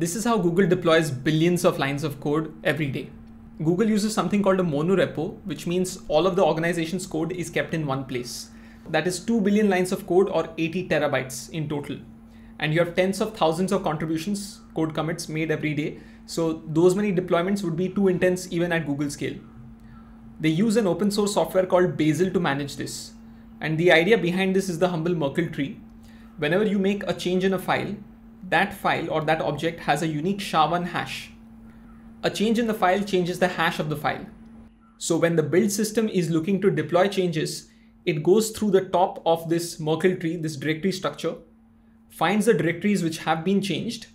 This is how Google deploys billions of lines of code every day. Google uses something called a monorepo, which means all of the organization's code is kept in one place. That is 2 billion lines of code or 80 terabytes in total. And you have tens of thousands of contributions, code commits made every day. So those many deployments would be too intense even at Google scale. They use an open source software called Bazel to manage this. And the idea behind this is the humble Merkle tree. Whenever you make a change in a file, that file or that object has a unique SHA-1 hash. A change in the file changes the hash of the file. So when the build system is looking to deploy changes, it goes through the top of this Merkle tree, this directory structure, finds the directories which have been changed,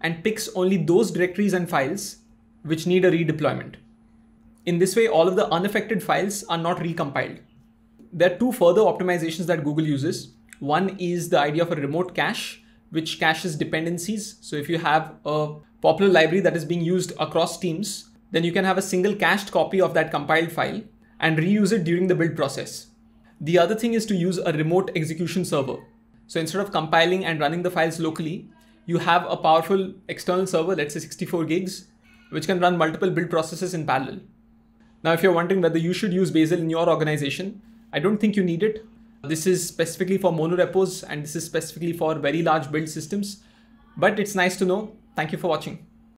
and picks only those directories and files which need a redeployment. In this way, all of the unaffected files are not recompiled. There are two further optimizations that Google uses. One is the idea of a remote cache, which caches dependencies. So if you have a popular library that is being used across teams, then you can have a single cached copy of that compiled file and reuse it during the build process. The other thing is to use a remote execution server. So instead of compiling and running the files locally, you have a powerful external server, let's say 64 gigs, which can run multiple build processes in parallel. Now, if you're wondering whether you should use Bazel in your organization, I don't think you need it. This is specifically for monorepos and this is specifically for very large build systems, but it's nice to know. Thank you for watching.